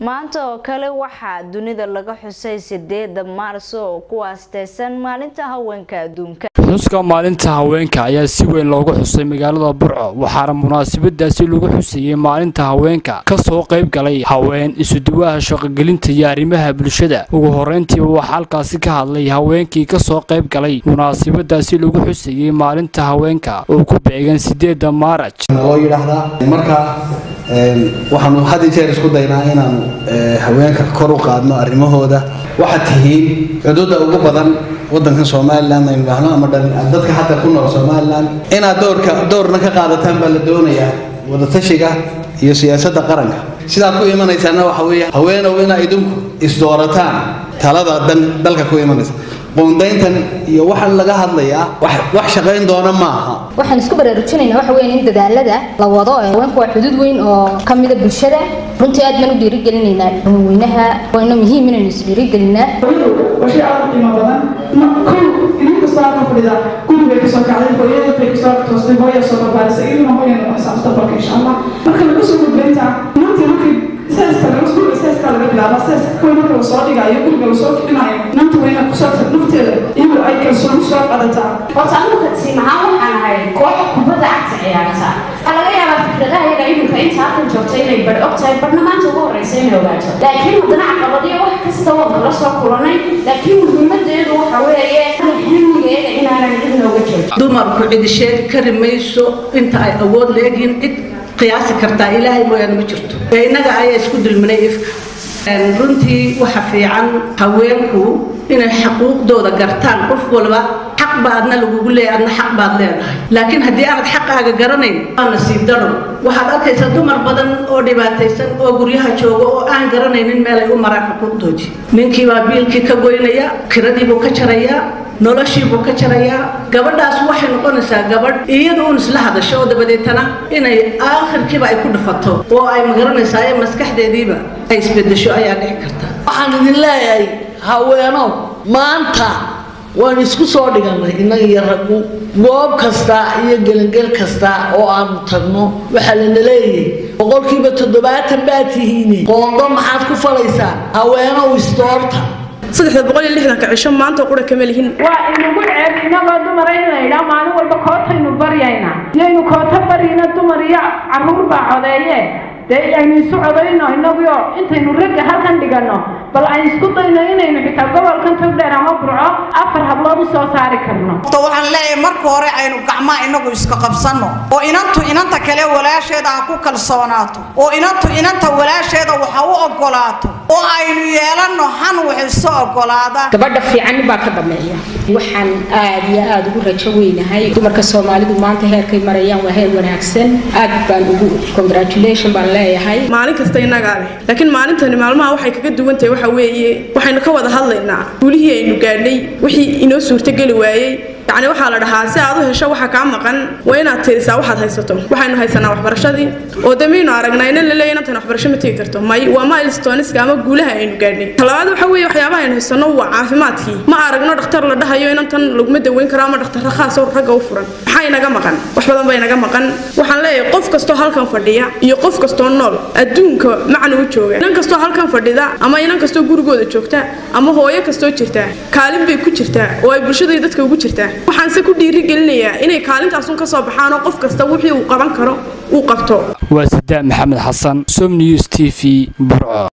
maanta oo kale waxaa dunida laga xusay sideeda maarso oo ku aasteysan maalinta haweenka adduunka xuska maalinta haweenka ayaa si weyn loogu xusay magaalada burco waxaana munaasabadaasi lagu xusayey maalinta haweenka ka soo qayb galay haween isuduwaha shaqogelinta iyo arrimaha bulshada. Ugu horeyntiiba waxaa halkaasi ka hadlay haweenkii ka soo qayb galay munaasabadaasi lagu xusayey maalinta haweenka oo ku beegan sideeda maaraj. Loo yidhaahdaa marka waxaanu had jeer isku daynaa inaanu haweenka kor u qaadno arrimahooda. Waxaad tihiin xuduudda ugu badan wadanka somalilan aynu idhaahno ama dadka xataa ku nool somalilan inaad doorka doorna ka qaadataan baa la doonayaa wadatashiga iyo siyaasadda qaranka. Sidaad ku imanaysaana waxa weeye haweenow inaa idinku isdoorataan talada dalka ku imanaysa qoondayntan iyo waxaan laga hadlayaa wax shaqayn doona maaha. Waxaan isku baraarujinaynaa waxa weyn in dadaalada la wado haweenku waa xuduud weyn oo ka mida bulshada. Runtii aad baan u dhiirigelinaynaa haweenweynaha waana muhiim inaynu is dhiirigelinaa washii aad u qiimo badan. Kow idinka soo ka fadhida. Gurigay ka soo kacday hooyada bay ka soo toostay hooya soo barbaarisay. Iyaduna hooya noqonaysa mustaqbalka insha allah. Marka laga soo gudbaynta inantii bilaaba seeska kow marka la soo dhigayo guriga la soo kicinayo inanta weyna ku soo tag nafteeda iyadoo ay kalsooni soo qadataa horta anigu katiin ahaan waxaan ahay koox kubadda cagta ciyaarta waxaa laga yaabaa fikradaha yaga iminka inta halkan joogta inay badh og tahay badhna maanta ugu horreysa inay ogaato laakiin haddana caqabadiyo wax kasta oo kala soo kulanay laakiin muhiimadeedu waxa weeye xilmigeeda inaanan cid nooga joogin dumarku cidi sheegi kari mayso inta ay awood leegiin cid qiyaasi kartaa ilaahay mooyaane ma jirto ee innaga ayaa isku dulminay ifka runtii waxa fiican haweenku inay xaquuqdooda gartaan qof walba xaq baadna lagugu leeyahay adna xaq baad leedahay. Laakiin haddii aanad xaqaaga garanayn waa nasiib daro waxaad arkaysaa dumar badan oo dhibaataysan oo guryaha jooga oo aan garanaynin meelay u maraan xuquuqdoodii ninkii baa biilkii ka goynaya kiradiibuu ka jarayaa noloshiibuu ka jarayaa gabadhaas waxay noqonaysaa gabadh iyada uun isla hadasho oo dabadeetana inay aakhirkiiba ay ku dhufato oo ay ma garanaysaa ee maskaxdeediiba ay isbedesho ayaa dhici karta. Waxaan idin leeyahay haweenow maanta waan isku soo dhigannay innaga iyo raggu goob kasta iyo gelangel kasta oo aanu tagno. Waxaa lana leeyahay boqolkiiba toddobaatan baad tihiine qoondo maxaad ku falaysaa haweenow isdoorta saddexda boqol iyo lixdanka cisho maanta qura kama lihin waa inagu ceeb inagoo dumara inayna idhaa maalin walba kootaynu baryayna. Yaynu koota baryina dumar iyo carruur baa codeeye dee aynu isu codayno inagio intaynu ragga halkan dhiganno bal aynu isku dayno inaynu xitaa gobolkan togdheer ama burco afar hablood u soo saari karno. Waxaan leeyahay marka hore aynu gacmaha inagu iska qabsanno. Oo inantu inanta kale walaasheeda ha ku kalsoonaato. Oo inantu inanta walaasheeda waxa u ogolaato oo aynu yeelanno han wax isu ogolaada gabadha fiican baa ka dhameeya. Waxaan aad iyo aad ugu rajo weynahay. Dumarka soomaalidu maanta heerkay marayaan waa heer wanaagsan. Aad baan ugu congratulation baan leeyahay. Maalin kasta innagaa leh. Laakiin maalintani maalmaha waxay kaga duwan tahay waxa weeye. Waxaynu ka wada hadlaynaa. Guulihii aynu gaadhnay wixii inoo suurtogeli waayey yacni waxaa la dhahaa si aad u hesho waxa kaa maqan waa inaad tirisaa waxaad haysato. Waxaynu haysanaa waxbarashadii. Oo de maynu aragnaa inan laleeya inantan waxbarasho ma tegi karto. May waa milestoniska ama guulaha aynu gaadhnay. Talabaad waxa weeye waxyaabaha aynu haysano waa caafimaadkii. Ma aragno dhakhtar la dhahayo inantan laguma daweyn karo ama dhakhtarra khaas ragga u furan. Maxaa inaga maqan? Wax badan baa inaga maqan. Waxaan leeyahay qof kastoo halkan fadhiya iyo qof kastoo nool adduunka macna u jooga. Inan kastoo halkan fadhida ama inan kastoo gurigooda joogta ama hooyo kastoo jirta kaalin bay ku jirtaa oo ay bulshada dadka ugu jirtaa waxaanse ku dhiirigelinayaa inay kaalintaasun ka soo baxaan oo qof kasta wixii uu qaban karo uu qabto. Waa sadaan maxamed xasan som news t v burco